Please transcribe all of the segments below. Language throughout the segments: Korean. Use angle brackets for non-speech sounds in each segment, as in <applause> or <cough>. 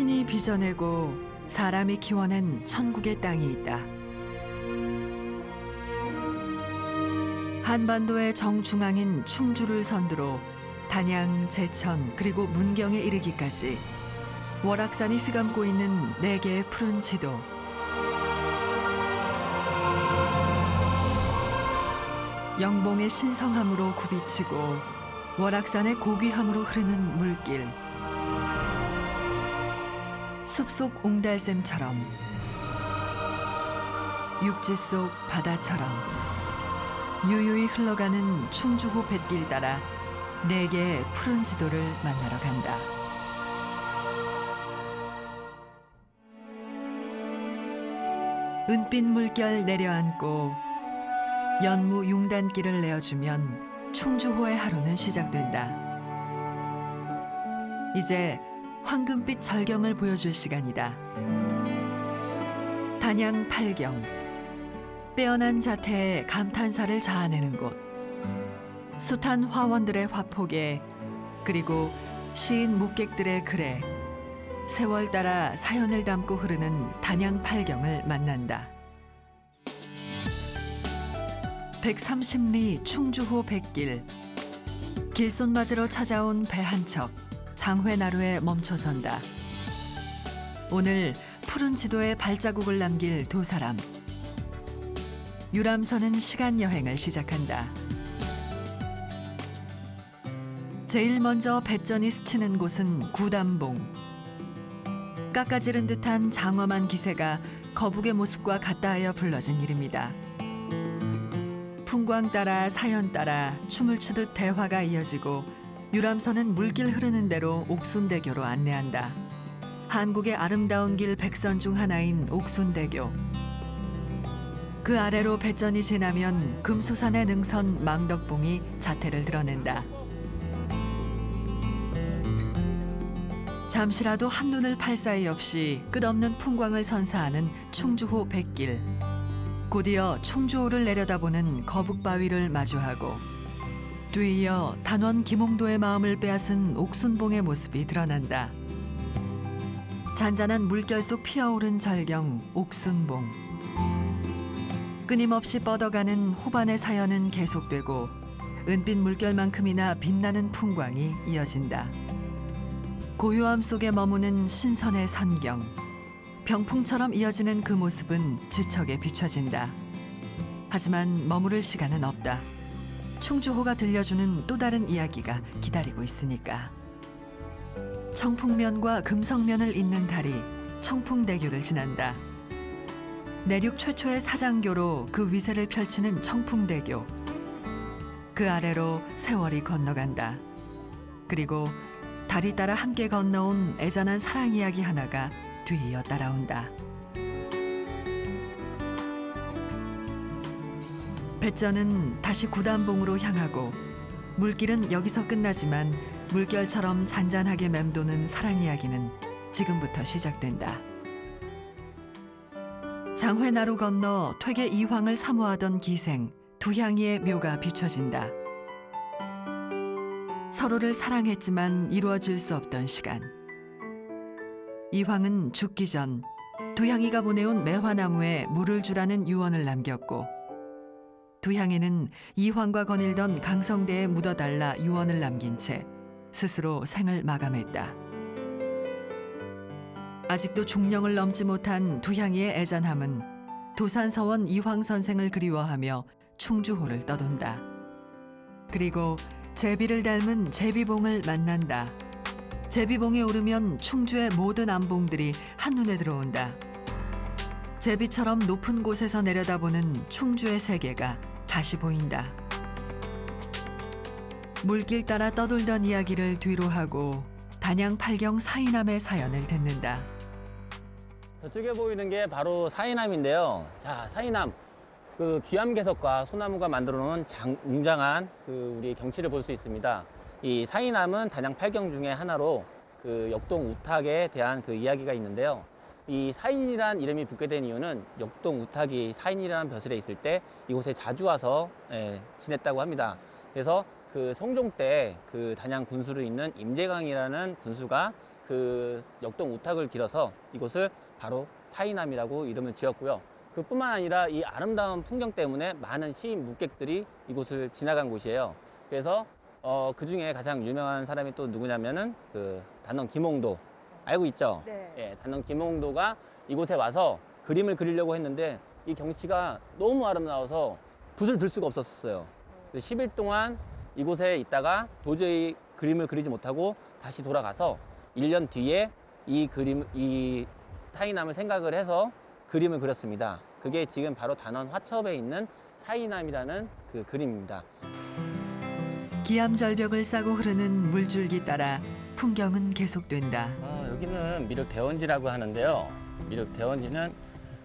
신이 빚어내고 사람이 키워낸 천국의 땅이 있다. 한반도의 정중앙인 충주를 선두로 단양, 제천 그리고 문경에 이르기까지 월악산이 휘감고 있는 네 개의 푸른 지도. 영봉의 신성함으로 굽이치고 월악산의 고귀함으로 흐르는 물길. 숲속 옹달샘처럼 육지 속 바다처럼 유유히 흘러가는 충주호 뱃길 따라 네 개의 푸른 지도를 만나러 간다. 은빛 물결 내려앉고 연무 융단길을 내어주면 충주호의 하루는 시작된다. 이제 황금빛 절경을 보여줄 시간이다. 단양 팔경 빼어난 자태에 감탄사를 자아내는 곳 숱한 화원들의 화폭에 그리고 시인 묵객들의 글에 세월 따라 사연을 담고 흐르는 단양 팔경을 만난다. 130리 충주호 백길 길손 맞으러 찾아온 배 한 척 장회나루에 멈춰선다. 오늘 푸른 지도에 발자국을 남길 두 사람. 유람선은 시간 여행을 시작한다. 제일 먼저 배전이 스치는 곳은 구담봉. 깎아지른 듯한 장엄한 기세가 거북의 모습과 같다하여 불러진 이름이다. 풍광 따라 사연 따라 춤을 추듯 대화가 이어지고 유람선은 물길 흐르는 대로 옥순대교로 안내한다. 한국의 아름다운 길 백선 중 하나인 옥순대교. 그 아래로 배전이 지나면 금소산의 능선 망덕봉이 자태를 드러낸다. 잠시라도 한눈을 팔 사이 없이 끝없는 풍광을 선사하는 충주호 백길. 곧이어 충주호를 내려다보는 거북바위를 마주하고 뒤이어 단원 김홍도의 마음을 빼앗은 옥순봉의 모습이 드러난다. 잔잔한 물결 속 피어오른 절경 옥순봉. 끊임없이 뻗어가는 호반의 사연은 계속되고 은빛 물결만큼이나 빛나는 풍광이 이어진다. 고요함 속에 머무는 신선의 선경. 병풍처럼 이어지는 그 모습은 지척에 비춰진다. 하지만 머무를 시간은 없다. 충주호가 들려주는 또 다른 이야기가 기다리고 있으니까. 청풍면과 금성면을 잇는 다리 청풍대교를 지난다. 내륙 최초의 사장교로 그 위세를 펼치는 청풍대교. 그 아래로 세월이 건너간다. 그리고 다리 따라 함께 건너온 애잔한 사랑 이야기 하나가 뒤이어 따라온다. 배전은 다시 구단봉으로 향하고 물길은 여기서 끝나지만 물결처럼 잔잔하게 맴도는 사랑 이야기는 지금부터 시작된다. 장회나루 건너 퇴계 이황을 사모하던 기생 두향이의 묘가 비춰진다. 서로를 사랑했지만 이루어질 수 없던 시간. 이황은 죽기 전 두향이가 보내온 매화나무에 물을 주라는 유언을 남겼고 두향이는 이황과 거닐던 강성대에 묻어달라 유언을 남긴 채 스스로 생을 마감했다. 아직도 중령을 넘지 못한 두향이의 애잔함은 도산서원 이황 선생을 그리워하며 충주호를 떠돈다. 그리고 제비를 닮은 제비봉을 만난다. 제비봉에 오르면 충주의 모든 암봉들이 한눈에 들어온다. 제비처럼 높은 곳에서 내려다보는 충주의 세계가 다시 보인다. 물길 따라 떠돌던 이야기를 뒤로 하고 단양 팔경 사이남의 사연을 듣는다. 저쪽에 보이는 게 바로 사이남인데요. 자, 사이남. 그 귀암개석과 소나무가 만들어 놓은 장, 웅장한 그 우리 경치를 볼 수 있습니다. 이 사이남은 단양 팔경 중에 하나로 그 역동 우탁에 대한 그 이야기가 있는데요. 이 사인이란 이름이 붙게 된 이유는 역동 우탁이 사인이라는 벼슬에 있을 때 이곳에 자주 와서 예, 지냈다고 합니다. 그래서 그 성종 때 그 단양 군수로 있는 임재강이라는 군수가 그 역동 우탁을 길어서 이곳을 바로 사이남이라고 이름을 지었고요. 그뿐만 아니라 이 아름다운 풍경 때문에 많은 시인 묵객들이 이곳을 지나간 곳이에요. 그래서 어, 그 중에 가장 유명한 사람이 또 누구냐면은 그 단원 김홍도 알고 있죠? 네. 예, 단원 김홍도가 이곳에 와서 그림을 그리려고 했는데 이 경치가 너무 아름다워서 붓을 들 수가 없었어요. 그래서 10일 동안 이곳에 있다가 도저히 그림을 그리지 못하고 다시 돌아가서 1년 뒤에 이 그림, 이 사이남을 생각을 해서 그림을 그렸습니다. 그게 지금 바로 단원 화첩에 있는 사이남이라는 그 그림입니다. 기암절벽을 싸고 흐르는 물줄기 따라 풍경은 계속된다. 어, 여기는 미륵 대원지라고 하는데요. 미륵 대원지는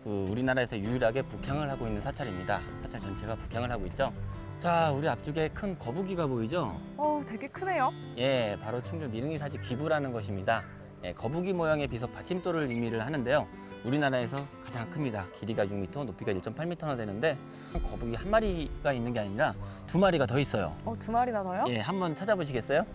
그 우리나라에서 유일하게 북향을 하고 있는 사찰입니다. 사찰 전체가 북향을 하고 있죠. 자, 우리 앞쪽에 큰 거북이가 보이죠? 어, 되게 크네요. 예, 바로 충주 미릉이 사지 기부라는 것입니다. 예, 거북이 모양의 비석 받침돌을 의미를 하는데요. 우리나라에서 가장 큽니다. 길이가 6m, 높이가 1.8m나 되는데 한 거북이 한 마리가 있는 게 아니라 두 마리가 더 있어요. 어, 두 마리나 더요? 예, 한번 찾아보시겠어요?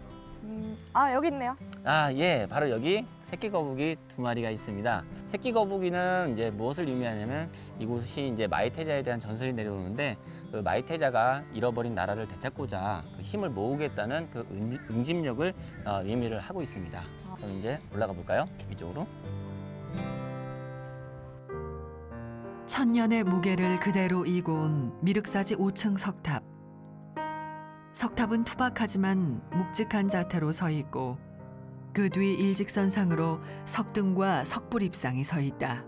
음, 아, 여기 있네요. 아, 예, 바로 여기 새끼 거북이 두 마리가 있습니다. 새끼 거북이는 이제 무엇을 의미하냐면 이곳이 이제 마이태자에 대한 전설이 내려오는데 그 마이태자가 잃어버린 나라를 되찾고자 그 힘을 모으겠다는 그 응- 응집력을 어, 의미를 하고 있습니다. 그럼 이제 올라가 볼까요? 이쪽으로. 천년의 무게를 그대로 이고 온 미륵사지 5층 석탑. 석탑은 투박하지만 묵직한 자태로 서 있고 그 뒤 일직선상으로 석등과 석불 입상이 서 있다.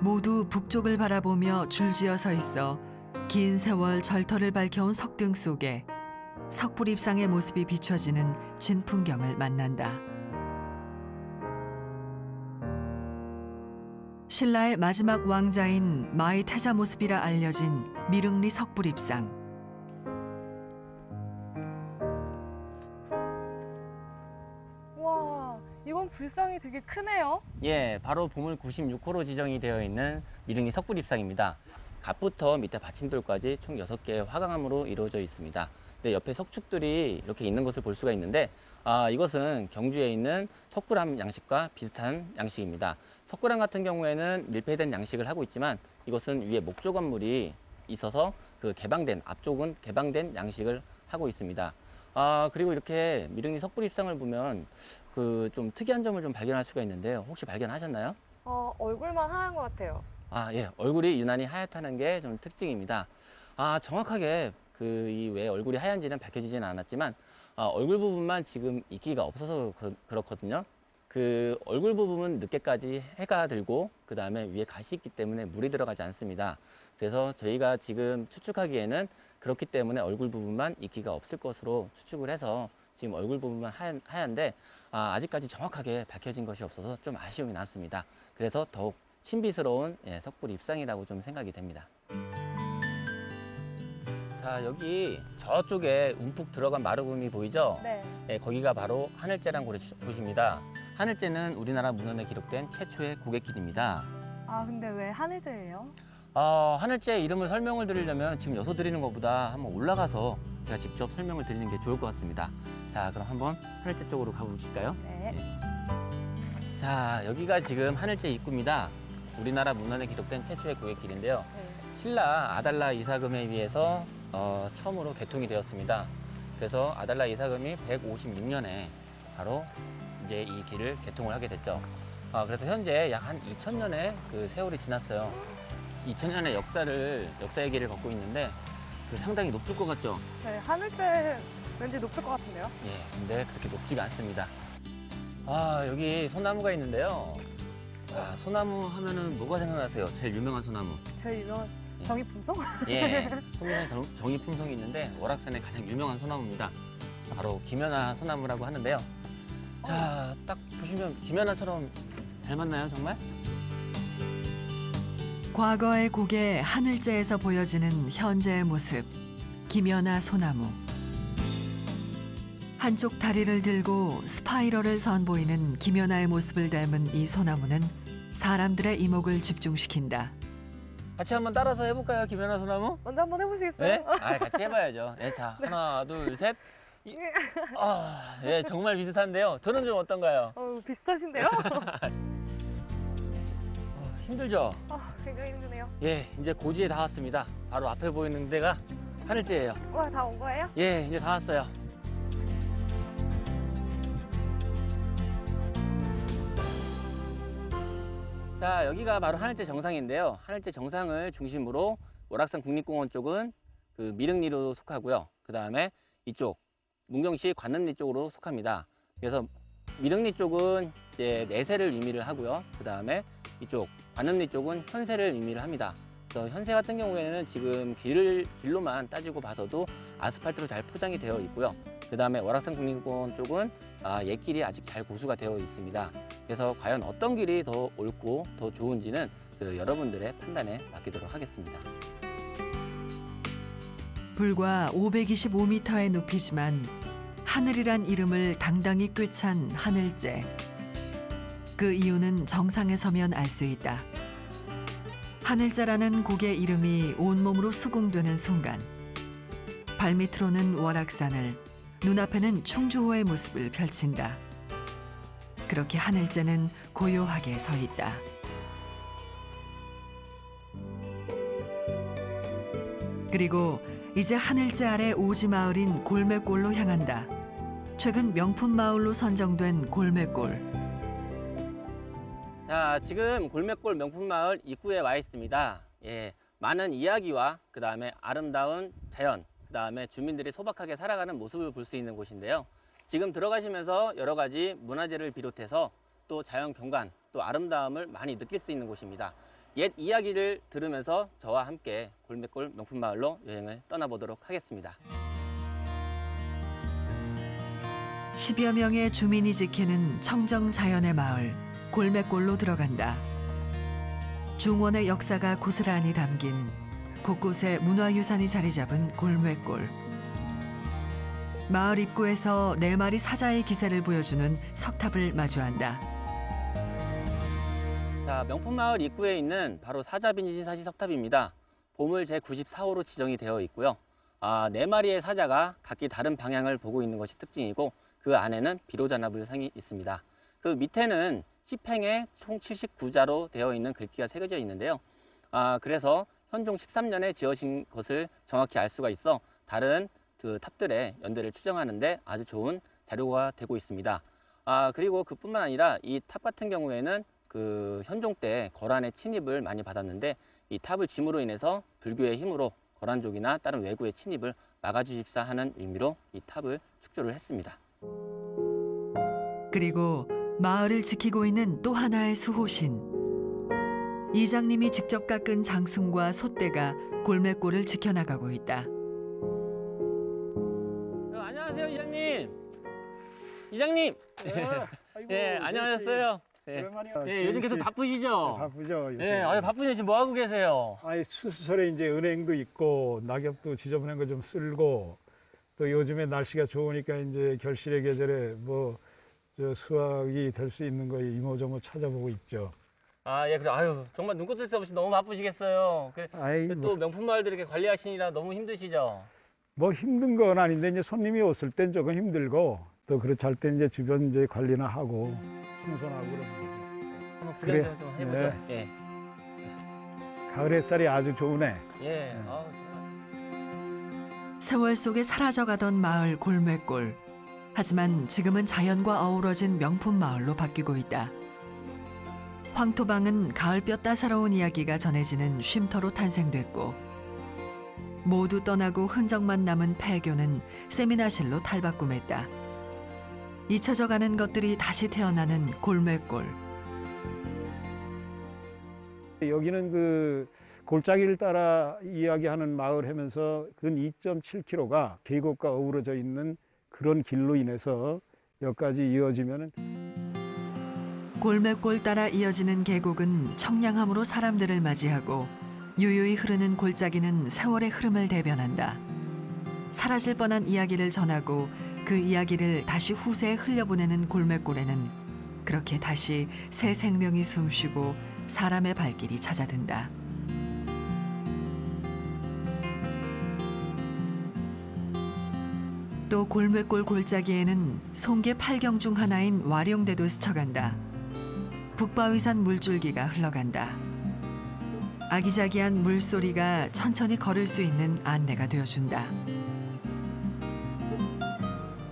모두 북쪽을 바라보며 줄지어 서 있어 긴 세월 절터를 밝혀온 석등 속에 석불 입상의 모습이 비춰지는 진풍경을 만난다. 신라의 마지막 왕자인 마의 태자 모습이라 알려진 미륵리 석불 입상. 되게 크네요. 예, 바로 보물 96호로 지정이 되어 있는 미릉이 석불입상입니다. 갓부터 밑에 받침돌까지 총 6개의 화강암으로 이루어져 있습니다. 근데 옆에 석축들이 이렇게 있는 것을 볼 수가 있는데 아, 이것은 경주에 있는 석굴암 양식과 비슷한 양식입니다. 석굴암 같은 경우에는 밀폐된 양식을 하고 있지만 이것은 위에 목조 건물이 있어서 그 개방된 앞쪽은 개방된 양식을 하고 있습니다. 아, 그리고 이렇게 미릉리 석불 입상을 보면 그 좀 특이한 점을 좀 발견할 수가 있는데요. 혹시 발견하셨나요? 어, 얼굴만 하얀 것 같아요. 아, 예. 얼굴이 유난히 하얗다는 게 좀 특징입니다. 아, 정확하게 그 이 왜 얼굴이 하얀지는 밝혀지지는 않았지만 아, 얼굴 부분만 지금 이끼가 없어서 그, 그렇거든요. 그 얼굴 부분은 늦게까지 해가 들고 그 다음에 위에 가시 있기 때문에 물이 들어가지 않습니다. 그래서 저희가 지금 추측하기에는 그렇기 때문에 얼굴 부분만 이끼가 없을 것으로 추측을 해서 지금 얼굴 부분만 하얀, 하얀데 아, 아직까지 정확하게 밝혀진 것이 없어서 좀 아쉬움이 남습니다. 그래서 더욱 신비스러운 예, 석불 입상이라고 좀 생각이 됩니다. 자 여기 저쪽에 움푹 들어간 마루금이 보이죠? 네. 예, 거기가 바로 하늘재란 곳입니다. 하늘재는 우리나라 문헌에 기록된 최초의 고갯길입니다. 아, 근데 왜 하늘재예요? 어, 하늘재 이름을 설명을 드리려면 지금 여서 드리는 것보다 한번 올라가서 제가 직접 설명을 드리는 게 좋을 것 같습니다. 자 그럼 한번 하늘재 쪽으로 가보실까요? 네. 자 여기가 지금 하늘재 입구입니다. 우리나라 문헌에 기록된 최초의 고갯길인데요. 네. 신라 아달라 이사금에 의해서 어, 처음으로 개통이 되었습니다. 그래서 아달라 이사금이 156년에 바로 이제 이 길을 개통을 하게 됐죠. 아, 그래서 현재 약 한 2000년의 그 세월이 지났어요. 2000년의 역사를 역사의 길을 걷고 있는데 그 상당히 높을 것 같죠? 네, 하늘재 왠지 높을 것 같은데요? 예, 근데 그렇게 높지가 않습니다. 아, 여기 소나무가 있는데요. 아, 소나무 하면은 뭐가 생각나세요? 제일 유명한 소나무. 제일 유명한 예. 정의품성? 예, <laughs> 소문에 정- 정의품성이 있는데 월악산의 가장 유명한 소나무입니다. 바로 김연아 소나무라고 하는데요. 자, 딱 보시면 김연아처럼 닮았나요, 정말? 과거의 곡의 하늘재에서 보여지는 현재의 모습. 김연아 소나무. 한쪽 다리를 들고 스파이럴을 선보이는 김연아의 모습을 닮은 이 소나무는 사람들의 이목을 집중시킨다. 같이 한번 따라서 해볼까요, 김연아 소나무? 먼저 한번 해보시겠어요? 네? <laughs> 아, 같이 해봐야죠. 네, 자, 하나, 둘, 셋. <laughs> 아, 예, 정말 비슷한데요. 저는 좀 어떤가요? 어, 비슷하신데요? <laughs> 힘들죠? 아, 굉장히 힘드네요. 예, 이제 고지에 다 왔습니다. 바로 앞에 보이는 데가 하늘재예요. 와, 다 온 거예요? 예, 이제 다 왔어요. 자, 여기가 바로 하늘재 정상인데요. 하늘재 정상을 중심으로 월악산 국립공원 쪽은 그 미륵리로 속하고요. 그 다음에 이쪽 문경시 관음리 쪽으로 속합니다. 그래서 미륵리 쪽은 이제 내세를 의미를 하고요. 그 다음에 이쪽 관음리 쪽은 현세를 의미를 합니다. 그래서 현세 같은 경우에는 지금 길을 길로만 따지고 봐서도 아스팔트로 잘 포장이 되어 있고요. 그 다음에 월악산 국립공원 쪽은 아, 옛길이 아직 잘 고수가 되어 있습니다. 그래서 과연 어떤 길이 더 옳고 더 좋은지는 그 여러분들의 판단에 맡기도록 하겠습니다. 불과 525m의 높이지만 하늘이란 이름을 당당히 꿰찬 하늘재. 그 이유는 정상에 서면 알 수 있다. 하늘재라는 곡의 이름이 온몸으로 수긍되는 순간 발밑으로는 월악산을 눈앞에는 충주호의 모습을 펼친다. 그렇게 하늘재는 고요하게 서 있다. 그리고 이제 하늘재 아래 오지 마을인 골매골로 향한다. 최근 명품 마을로 선정된 골매골. 자, 지금 골맥골 명품마을 입구에 와 있습니다. 예, 많은 이야기와 그 다음에 아름다운 자연, 그 다음에 주민들이 소박하게 살아가는 모습을 볼 수 있는 곳인데요. 지금 들어가시면서 여러 가지 문화재를 비롯해서 또 자연 경관, 또 아름다움을 많이 느낄 수 있는 곳입니다. 옛 이야기를 들으면서 저와 함께 골맥골 명품마을로 여행을 떠나보도록 하겠습니다. 10여 명의 주민이 지키는 청정 자연의 마을 골매골로 들어간다. 중원의 역사가 고스란히 담긴 곳곳에 문화유산이 자리 잡은 골매골. 마을 입구에서 네 마리 사자의 기세를 보여주는 석탑을 마주한다. 자, 명품 마을 입구에 있는 바로 사자 빈지 사시 석탑입니다. 보물 제94호로 지정이 되어 있고요. 아, 네 마리의 사자가 각기 다른 방향을 보고 있는 것이 특징이고 그 안에는 비로자나불상이 있습니다. 그 밑에는 시팽에 총 79자로 되어 있는 글귀가 새겨져 있는데요. 아, 그래서 현종 13년에 지어진 것을 정확히 알 수가 있어 다른 그 탑들의 연대를 추정하는데 아주 좋은 자료가 되고 있습니다. 아, 그리고 그뿐만 아니라 이 탑 같은 경우에는 그 현종 때 거란의 침입을 많이 받았는데 이 탑을 지음으로 인해서 불교의 힘으로 거란족이나 다른 왜구의 침입을 막아주십사 하는 의미로 이 탑을 축조를 했습니다. 그리고 마을을 지키고 있는 또 하나의 수호신. 이장님이 직접 깎은 장승과 솟대가 골매골을 지켜나가고 있다. 어, 안녕하세요, 이장님. 이장님. 예, 안녕하셨어요. 예. 오랜만이야. 예, 요즘 계속 씨. 바쁘시죠? 바쁘죠. 요새. 예, 아유 바쁘네 지금 뭐 하고 계세요? 아니 수설에 이제 은행도 있고 낙엽도 지저분한 거 좀 쓸고 또 요즘에 날씨가 좋으니까 이제 결실의 계절에 뭐저 수확이 될 수 있는 거 이모저모 찾아보고 있죠. 아, 예, 그래. 아유, 정말 눈꽃을 새 없이 너무 바쁘시겠어요. 그, 아이 또 뭐, 명품 마을들 이렇게 관리하시느라 너무 힘드시죠? 뭐 힘든 건 아닌데 이제 손님이 왔을 땐 조금 힘들고 또 그렇지 할때 이제 주변 이제 관리나 하고 청소하고 그러는 한번 구경 그래. 좀, 좀 해보죠. 예. 거죠. 가을 햇살이 아주 좋으네. 예. 아우, 정말. 세월 속에 사라져가던 마을 골매골. 하지만 지금은 자연과 어우러진 명품 마을로 바뀌고 있다. 황토방은 가을볕 따사로운 이야기가 전해지는 쉼터로 탄생됐고 모두 떠나고 흔적만 남은 폐교는 세미나실로 탈바꿈했다. 잊혀져가는 것들이 다시 태어나는 골매골. 여기는 그 골짜기를 따라 이야기하는 마을 하면서 근 2.7km가 계곡과 어우러져 있는 그런 길로 인해서 여기까지 이어지면은 골매골 따라 이어지는 계곡은 청량함으로 사람들을 맞이하고 유유히 흐르는 골짜기는 세월의 흐름을 대변한다. 사라질 뻔한 이야기를 전하고 그 이야기를 다시 후세에 흘려보내는 골매골에는 그렇게 다시 새 생명이 숨쉬고 사람의 발길이 찾아든다. 또 골매골 골짜기에는 송계 팔경 중 하나인 와룡대도 스쳐간다. 북바위산 물줄기가 흘러간다. 아기자기한 물소리가 천천히 걸을 수 있는 안내가 되어준다.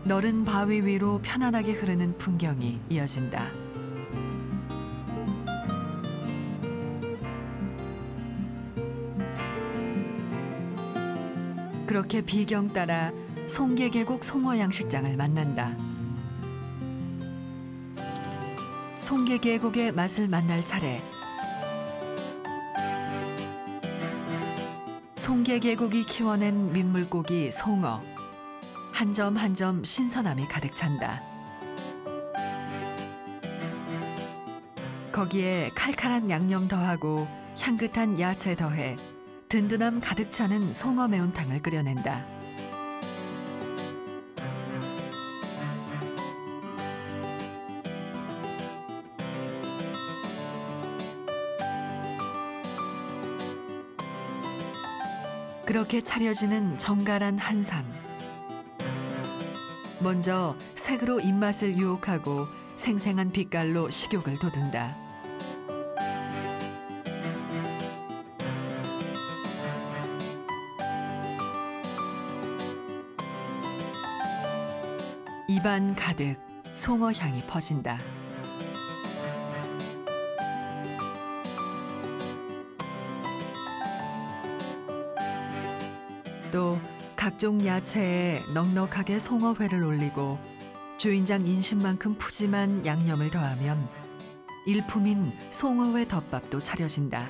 너른 바위 위로 편안하게 흐르는 풍경이 이어진다. 그렇게 비경 따라 송계 계곡 송어 양식장을 만난다. 송계 계곡의 맛을 만날 차례. 송계 계곡이 키워낸 민물고기 송어. 한점 한 점 신선함이 가득 찬다. 거기에 칼칼한 양념 더하고 향긋한 야채 더해 든든함 가득 차는 송어 매운탕을 끓여낸다. 그렇게 차려지는 정갈한 한상. 먼저 색으로 입맛을 유혹하고 생생한 빛깔로 식욕을 돋운다. 입안 가득 송어 향이 퍼진다. 또 각종 야채에 넉넉하게 송어회를 올리고 주인장 인심만큼 푸짐한 양념을 더하면 일품인 송어회 덮밥도 차려진다.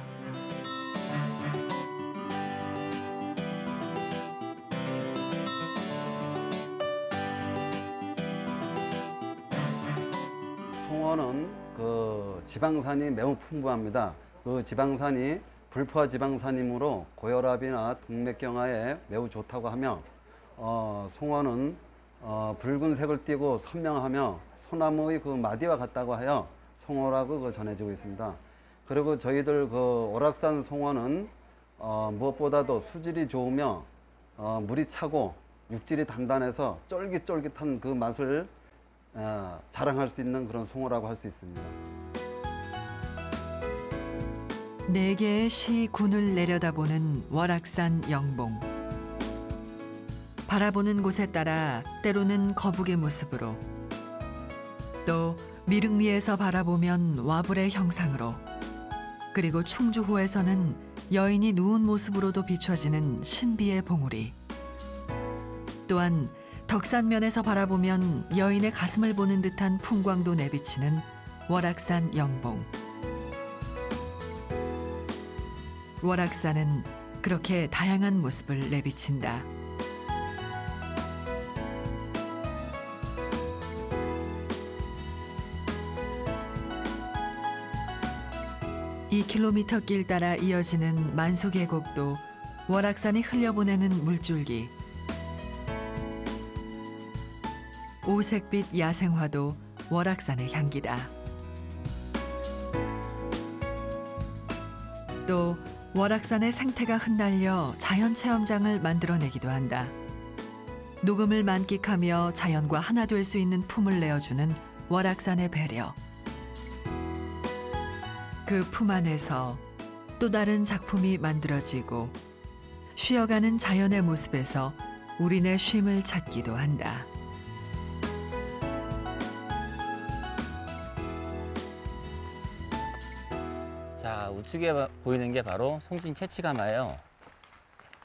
송어는 그 지방산이 매우 풍부합니다. 그 지방산이 불포화 지방산이므로 고혈압이나 동맥경화에 매우 좋다고 하며 어, 송어는 어, 붉은색을 띠고 선명하며 소나무의 그 마디와 같다고 하여 송어라고 그 전해지고 있습니다. 그리고 저희들 그 오락산 송어는 어, 무엇보다도 수질이 좋으며 어, 물이 차고 육질이 단단해서 쫄깃쫄깃한 그 맛을 어, 자랑할 수 있는 그런 송어라고 할 수 있습니다. 네 개의 시 군을 내려다보는 월악산 영봉. 바라보는 곳에 따라 때로는 거북의 모습으로 또 미륵리에서 바라보면 와불의 형상으로 그리고 충주호에서는 여인이 누운 모습으로도 비춰지는 신비의 봉우리 또한 덕산면에서 바라보면 여인의 가슴을 보는 듯한 풍광도 내비치는 월악산 영봉 월악산은 그렇게 다양한 모습을 내비친다. 이 킬로미터 길 따라 이어지는 만수계곡도 월악산이 흘려보내는 물줄기. 오색빛 야생화도 월악산의 향기다. 또 월악산의 생태가 흩날려 자연 체험장을 만들어내기도 한다. 녹음을 만끽하며 자연과 하나 될 수 있는 품을 내어주는 월악산의 배려. 그 품 안에서 또 다른 작품이 만들어지고 쉬어가는 자연의 모습에서 우리네 쉼을 찾기도 한다. 우측에 바- 보이는 게 바로 송진 채취가마예요.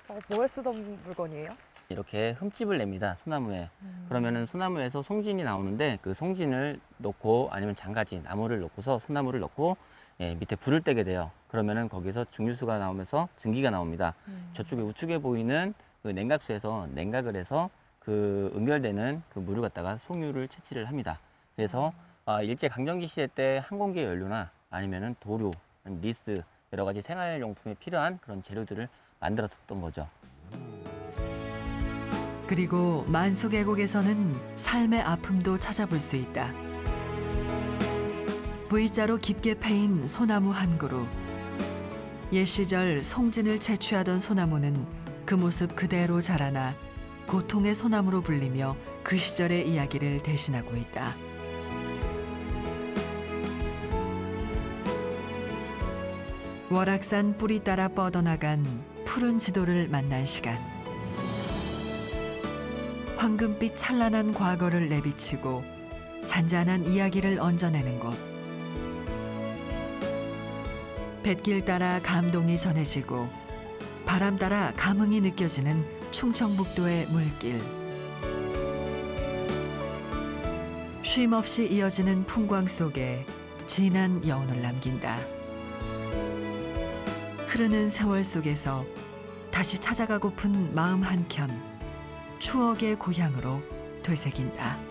어, 뭐에 쓰던 물건이에요? 이렇게 흠집을 냅니다. 소나무에. 그러면은 소나무에서 송진이 나오는데 그 송진을 넣고 아니면 장가지 나무를 넣고서 소나무를 넣고 예, 밑에 불을 떼게 돼요. 그러면은 거기서 증류수가 나오면서 증기가 나옵니다. 저쪽에 우측에 보이는 그 냉각수에서 냉각을 해서 그 응결되는 그 물을 갖다가 송유를 채취를 합니다. 그래서 아, 일제 강점기 시대 때 항공기 연료나 아니면은 도료, 니스 여러 가지 생활용품에 필요한 그런 재료들을 만들었던 거죠. 그리고 만수계곡에서는 삶의 아픔도 찾아볼 수 있다. V자로 깊게 패인 소나무 한 그루. 옛 시절 송진을 채취하던 소나무는 그 모습 그대로 자라나 고통의 소나무로 불리며 그 시절의 이야기를 대신하고 있다. 월악산 뿌리 따라 뻗어나간 푸른 지도를 만난 시간. 황금빛 찬란한 과거를 내비치고 잔잔한 이야기를 얹어내는 곳. 뱃길 따라 감동이 전해지고 바람 따라 감흥이 느껴지는 충청북도의 물길. 쉼 없이 이어지는 풍광 속에 진한 여운을 남긴다. 흐르는 세월 속에서 다시 찾아가고픈 마음 한켠 추억의 고향으로 되새긴다.